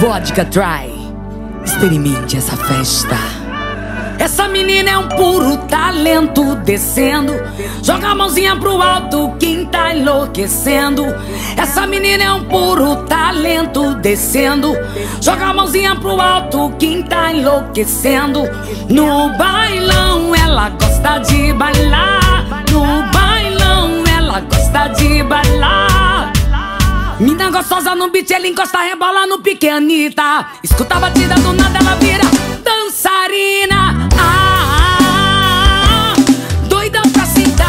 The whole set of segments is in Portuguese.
Vodka Dry. Experimente essa festa. Essa menina é um puro talento descendo. Joga a mãozinha pro alto, quem tá enlouquecendo. Essa menina é um puro talento descendo. Joga a mãozinha pro alto, quem tá enlouquecendo. No bailão ela gosta de bailar. Mina gostosa no beat, ela encosta, rebola no pique, Anitta. Escuta a batida do nada, ela vira dançarina. Ah, doida pra sentar.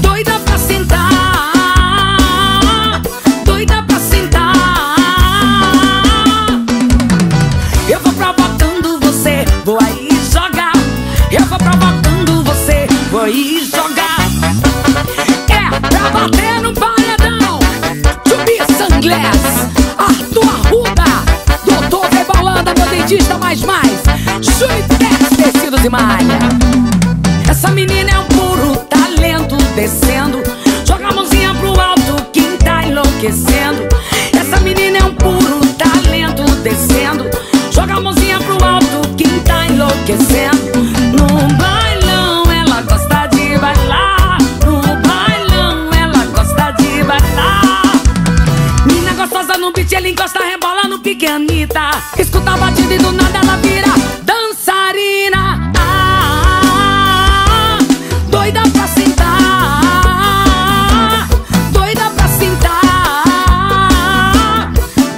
Doida pra sentar. Doida pra sentar. Eu vou provocando você, vou aí jogar. Eu vou provocando você, vou aí jogar. Sunglass, Arthur Arruda, Doutor Rebolanda, meu dentista mais mais. Júlio Tecidos e Malha. Essa menina é um puro talento descendo. Joga a mãozinha pro alto, quem tá enlouquecendo. Essa menina é um puro talento descendo. Joga a mãozinha pro alto, quem tá enlouquecendo. Beat, ela encosta, rebola no pique, Anitta. Escuta a batida e do nada ela vira dançarina. Ah, doida pra sentar. Doida pra sentar.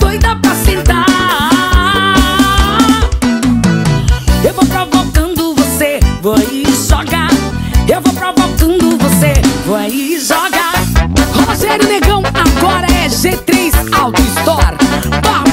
Doida pra sentar. Eu vou provocando você, vou aí jogar. Eu vou provocando você, vou aí jogar. Rogério Negão, agora G3 Auto Store. vamos.